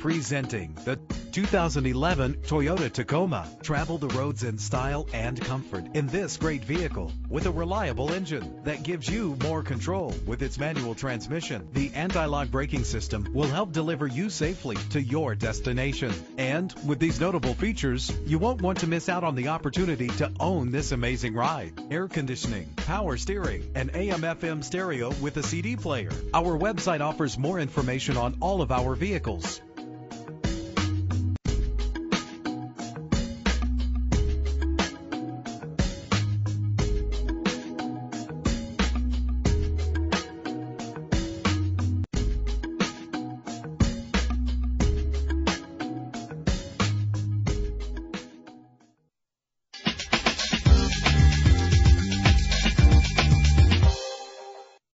Presenting the 2011 Toyota Tacoma. Travel the roads in style and comfort in this great vehicle with a reliable engine that gives you more control with its manual transmission. The anti-lock braking system will help deliver you safely to your destination. And with these notable features, you won't want to miss out on the opportunity to own this amazing ride. Air conditioning, power steering, and AM FM stereo with a CD player. Our website offers more information on all of our vehicles